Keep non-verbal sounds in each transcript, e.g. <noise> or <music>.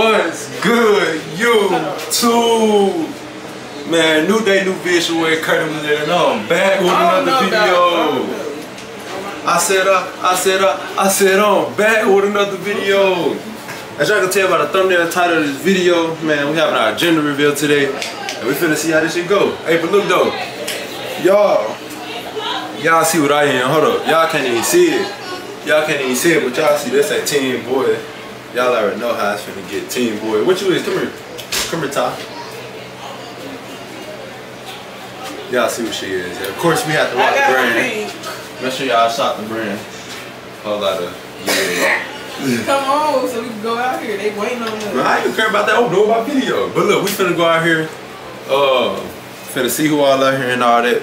What's good, YouTube? Man, new day, new visual with Curtis was there. No, I'm back with another video. I said, uh, I said, uh, I said, I'm back with another video. As y'all can tell by the thumbnail and title of this video, man, we having our gender reveal today. And we finna see how this shit go. Hey, but look though, y'all, y'all see what I am. Hold up, y'all can't even see it. Y'all can't even see it, but y'all see this at Team Boy. Y'all already know how it's finna get Team Boy. What you is? Come here. Come here, Ty. Y'all see what she is. Of course, we have to rock the brand. Make sure y'all shot the brand. Whole lot of yeah. Come on, so we can go out here. They waiting on us. Man, I ain't care about that. I don't know about video. But look, we finna go out here. Uh, finna see who all out here and all that.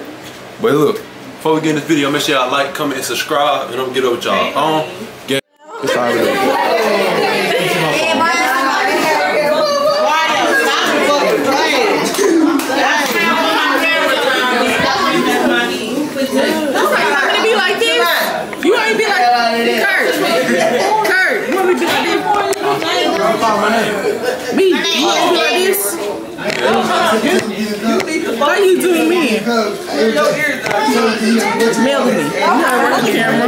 But look, before we get in this video, make sure y'all like, comment, and subscribe. And don't get over y'all on. Get it's already. to be like this? You want me to be like Kurt? Kurt, you want me to be like this? Me, you want me to be like this? Why are you doing me? Melanie, you gotta work the camera.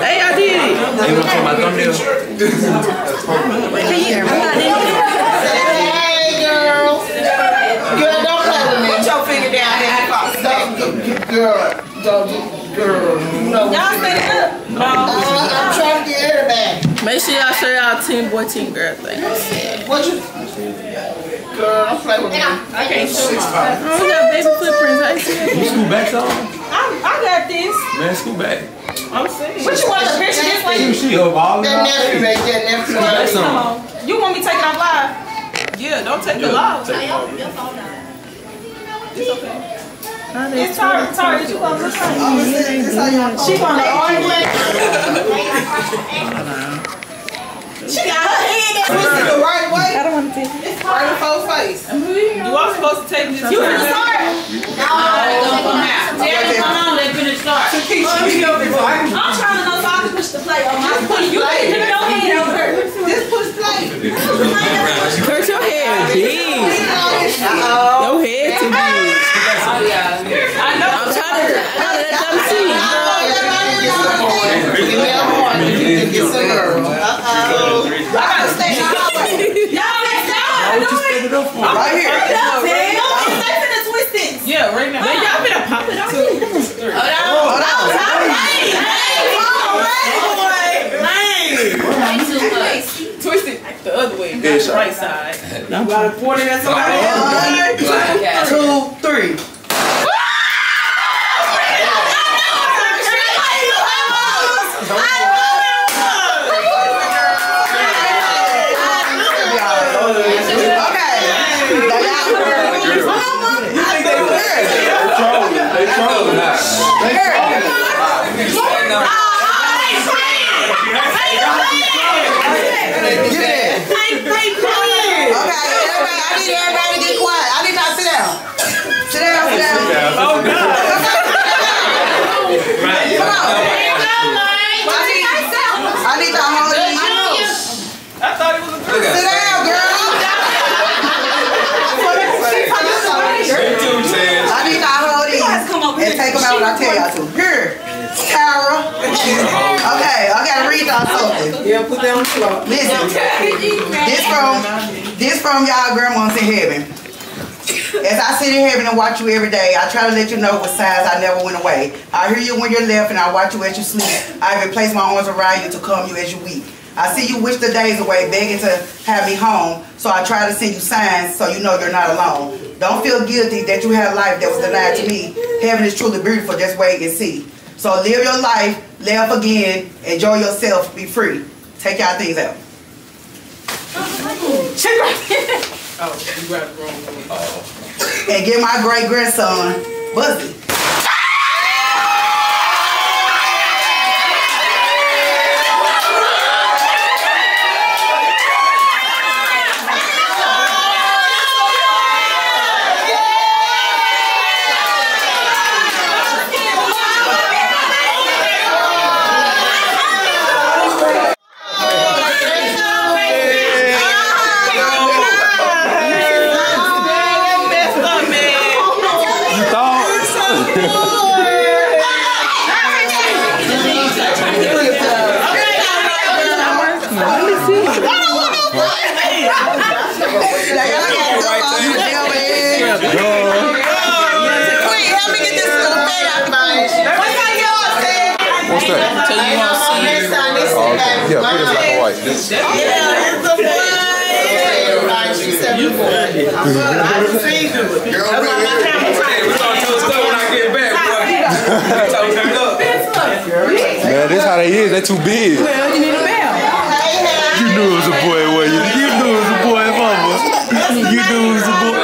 Hey, I did it. You wanna take my thumbnail? Can you hear me? I. Hey, girl. Girl, don't play with me. Put your finger down girl, girl. No. Y'all up. Uh, I'm trying to get. Make sure y'all show y'all team boy, team girl thing. What you? Girl, don't play with me. I can't show my. Oh, we got baby footprints. I see it. You scoot back some? I, I got this. Man, scoot back. I'm saying. What you want the picture this way? She up all That nephew right there, nephew. Back right some. Come on. You want me to take it off live? Yeah, don't take it live. Take it off. It's okay. It's Tara. Tara, did you want to try? there. This how y'all She want to argue. She got her head Twist it the right way. I don't want to take it. Right in full face. You are supposed to take this. You finna start? Jerry, come on, let's finish start. I'm trying to know if I can push the plate on my foot. You can put your head over her. Just push play. Stand it up for? right here. They finna twist it. Yeah, right now. Man, y'all finna pop it out. Hold on. Oh, twist it the other way, not Yeah, the right side. You gotta point it at somebody else. One, two, three. They trolling now. Okay, everybody, I need everybody get quiet. I need to get quiet. I need y'all to sit down. Sit down, sit down. Oh, God. Come on. I need, I need y'all to hold these. I thought it was a girl. Sit down, girl. YouTube says. I need y'all to hold these and take them out when I tell y'all to. Here, Tara. Okay, I gotta read y'all Yeah, put that on the floor. Listen, this from this from y'all grandmas in heaven. As I sit in heaven and watch you every day, I try to let you know with signs I never went away. I hear you when you're left and I watch you as you sleep. I even place my arms around you to calm you as you weep. I see you wish the days away, begging to have me home, so I try to send you signs so you know you're not alone. Don't feel guilty that you have life that was denied to me. Heaven is truly beautiful, just wait and see. So live your life, laugh again, enjoy yourself, be free. Take y'all things out. Oh, you grabbed the wrong one. Oh. and get my great grandson Buzzy. What's that? Oh, okay. Yeah, put it black and white. Yeah, it's a flag. She said before. I can see you. Girl, That's why my camera tight. We're going to the store when I get back, boy. We're going to turn up. Man, this how they is. They too big. Well, you need a bell. You knew it was a boy, were you? You knew it was a boy, mama. You knew it was a boy.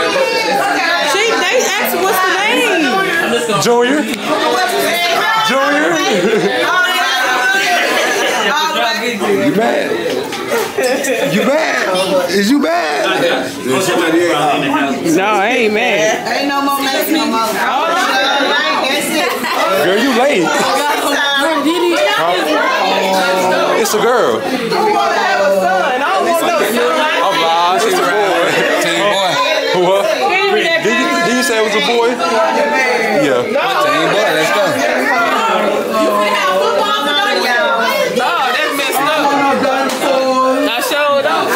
She, they asked what's the name. Junior? Junior? Oh, you mad? You mad? Is you mad? No, I ain't mad. Ain't no more mess no more. Girl, you late. It's a girl. I'm oh, lying. She's a boy. Tell you boy. What? Did you, did you say it was a boy? Yeah. Tell you boy. Let's go. No, that's messed up. I showed up.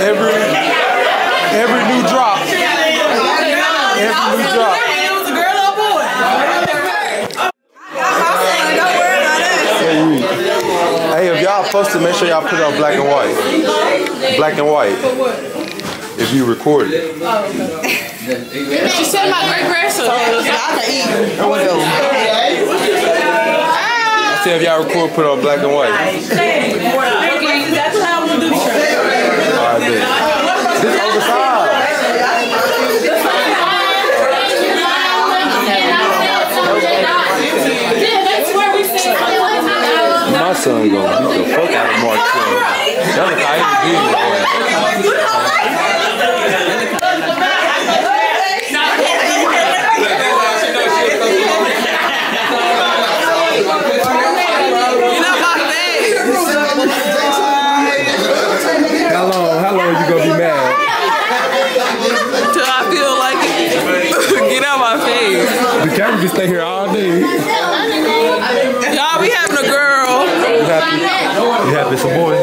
Every every new drop. Every new drop. It was a girl or a boy. Hey, if y'all posted, make sure y'all put it on black and white. Black and white. If you record it. She said my great grandson. I said if y'all record, put it on black and white. That's how I was do Alright, bet. This oversized. My son gonna beat the fuck out of Mark Twain. That look how he did. How long? How you gonna be mad? Till I feel like it. <laughs> Get out my face. The camera can stay here all it's a boy?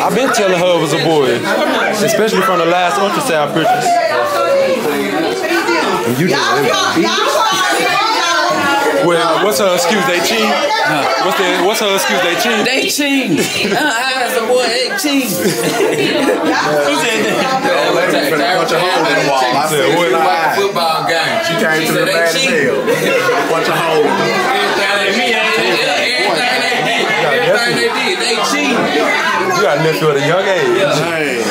I've been telling her it was a boy, especially from the last ultrasound pictures. And you did Well, what's her excuse? They cheat. What's the What's her excuse? They cheat. They cheating. Uh, as a boy, they cheating. Who said that? Bunch of holes in the wall. I said, what Like a lie? football game. She came to the they bad as cheating. hell. Bunch of holes. Everything they did, everything they did, everything they did, they cheating. You got a nephew at a young age. Hey.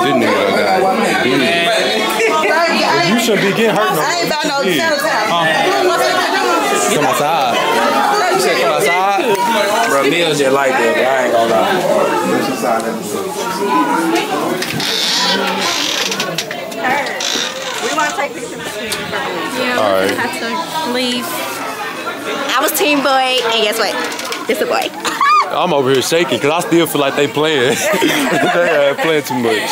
This nigga got. You shouldn't be getting hurt no I ain't about no more. settle time. Come outside. You said come outside. Bro, Neil's just like that. I ain't gonna lie. That's just how that We want to take pictures. Yeah, All right. have to leave. I was team boy, and guess what? It's a boy. I'm over here shaking because I still feel like they playing. <laughs> they uh, playing too much.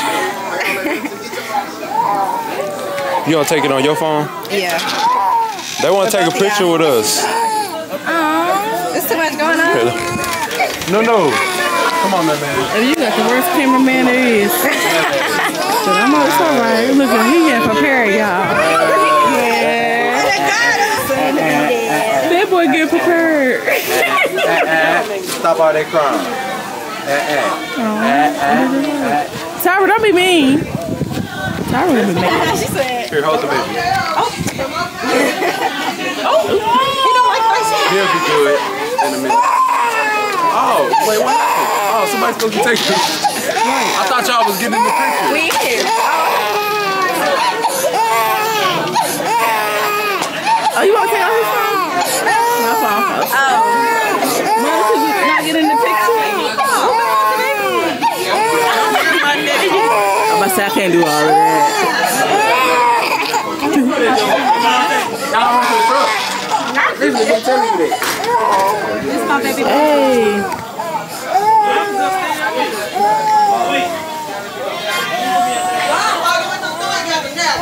You gonna take it on your phone? Yeah. They want to take a picture with us. Oh, there's too much going on. <laughs> No, no. Come on, man, man. You got the worst cameraman there is. but I'm all, it's all right. Look at he getting prepared, y'all. That boy get prepared. <laughs> Stop all that crying. Eh, eh. oh. Tyra, don't be mean. Tyra, don't be mean. <laughs> Here, hold the baby. Oh, He don't like my shit. He'll be good in a minute. Oh, wait, what happened? Oh, somebody's supposed to take pictures. <laughs> I thought y'all was getting in the picture. We here. Oh, you want to take out his phone? My phone. Oh. Mom, could you not get in the picture? I'm about to say I can't do all of that. Hey.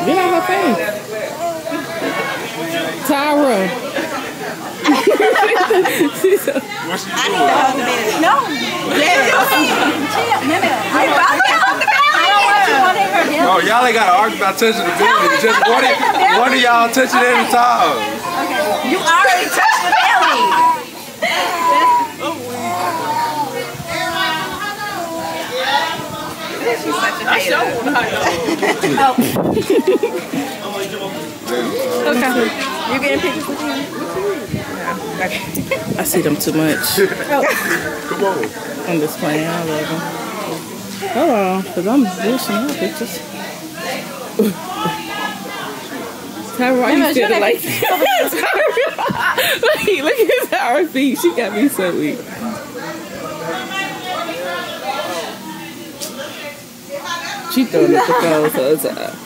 Get out her face. Tyra. What's she I need to hold the baby. No. Yeah. Chill. No, no. I'm about to hold the baby. I don't want you want her to Oh, y'all ain't gotta argue about touching the belly. Just one of, one of y'all touch it every time. Okay. You already touched the belly. She's such a hater. Okay. You getting pictures with him? I see them too much. Oh. Come on. I'm just playing. I love them. Hold on, because I'm wishing out pictures. Tyra, why you feeling <laughs> <laughs> like Look, look at Tyra's feet. She got me so weak. She throwing up the <laughs> clothes all the time.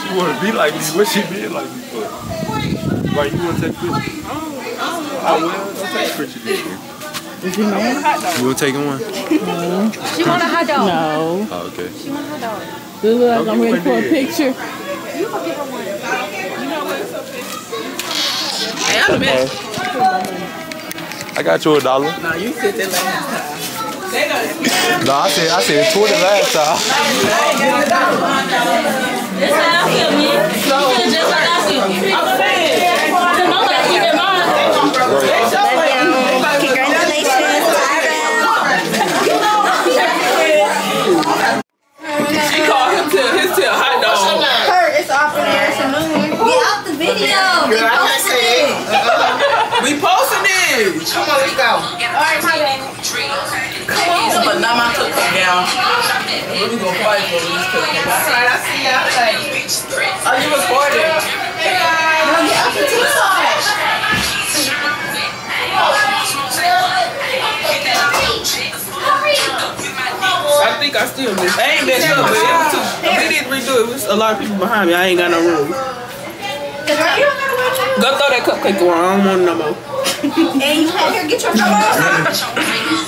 She wanna be like me. What she being like me for? Why you wanna take pictures? I will. I'll take a picture then. Is you know? You wanna take one? <laughs> She want a hot dog. No. Oh, okay. She want a hot dog. Do it like I'm ready for a picture. You go give her one. Hey, I'm the best. I got you a dollar. No, you sit there last time. No, I said I said twenty last time. That's how I feel, man. You feel just like I feel. We gonna fight for this. Alright, I see y'all later. Are you recording? Hey No, get up to the side. I think I still missed. I ain't messed up, but it was too. We didn't redo it, it was a lot of people behind me. I ain't got no room. Go throw that cupcake away. I don't want no more. And you have here, get your cover. <laughs>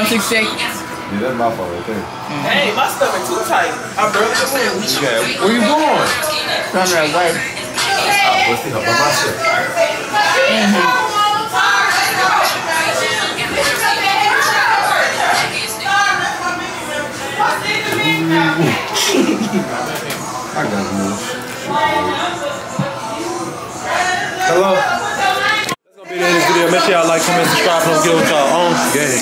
You didn't put on six. Yeah, that's my fault, okay. Hey, my stomach too tight. I barely can move. Yeah, where you going? Come that way. Let's see how about myself. Mm-hmm. I got more. Hello. That's gonna be the end of this video. Make sure y'all like, comment, subscribe, and don't get what y'all own. Gang.